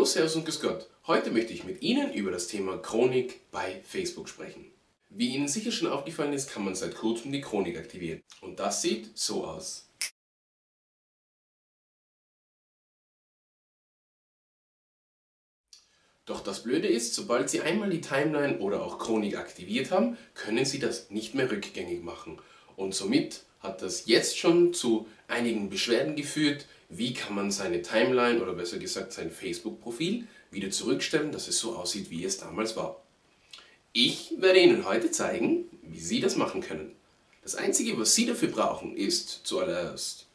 Hallo, Servus und Grüß Gott. Heute möchte ich mit Ihnen über das Thema Chronik bei Facebook sprechen. Wie Ihnen sicher schon aufgefallen ist, kann man seit kurzem die Chronik aktivieren. Und das sieht so aus. Doch das Blöde ist, sobald Sie einmal die Timeline oder auch Chronik aktiviert haben, können Sie das nicht mehr rückgängig machen. Und somit hat das jetzt schon zu einigen Beschwerden geführt, wie kann man seine Timeline oder besser gesagt sein Facebook-Profil wieder zurückstellen, dass es so aussieht, wie es damals war. Ich werde Ihnen heute zeigen, wie Sie das machen können. Das einzige, was Sie dafür brauchen, ist zuallererst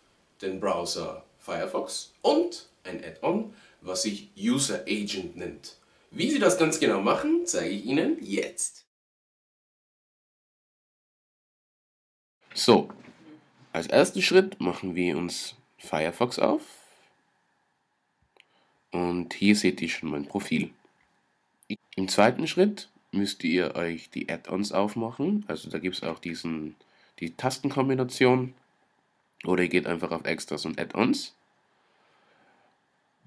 den Browser Firefox und ein Add-on, was sich User Agent nennt. Wie Sie das ganz genau machen, zeige ich Ihnen jetzt. So, als ersten Schritt machen wir uns Firefox auf. Und hier seht ihr schon mein Profil. Im zweiten Schritt müsst ihr euch die Add-ons aufmachen, also da gibt es auch diesen, die Tastenkombination. Oder ihr geht einfach auf Extras und Add-ons.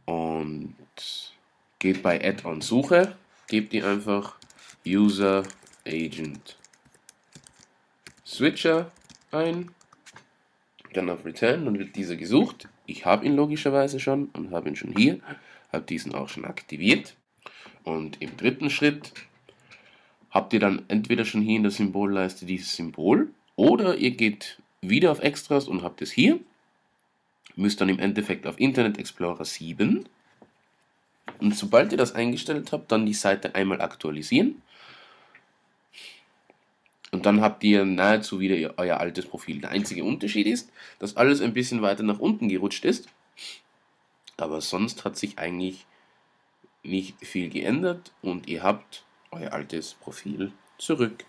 Und geht bei Add-on Suche, gebt ihr einfach User Agent Switcher ein, dann auf Return, dann wird dieser gesucht. Ich habe ihn logischerweise schon und habe ihn schon hier, habe diesen auch schon aktiviert. Und im dritten Schritt habt ihr dann entweder schon hier in der Symbolleiste dieses Symbol oder ihr geht wieder auf Extras und habt es hier. Müsst dann im Endeffekt auf Internet Explorer 7 und sobald ihr das eingestellt habt, dann die Seite einmal aktualisieren. Und dann habt ihr nahezu wieder euer altes Profil. Der einzige Unterschied ist, dass alles ein bisschen weiter nach unten gerutscht ist. Aber sonst hat sich eigentlich nicht viel geändert und ihr habt euer altes Profil zurück.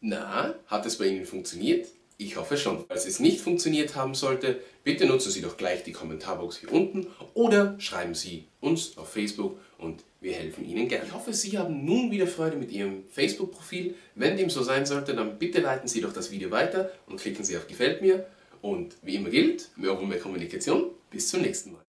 Na, hat es bei Ihnen funktioniert? Ich hoffe schon. Falls es nicht funktioniert haben sollte, bitte nutzen Sie doch gleich die Kommentarbox hier unten oder schreiben Sie uns auf Facebook und wir helfen Ihnen gerne. Ich hoffe, Sie haben nun wieder Freude mit Ihrem Facebook-Profil. Wenn dem so sein sollte, dann bitte leiten Sie doch das Video weiter und klicken Sie auf Gefällt mir. Und wie immer gilt, mehr und mehr Kommunikation. Bis zum nächsten Mal.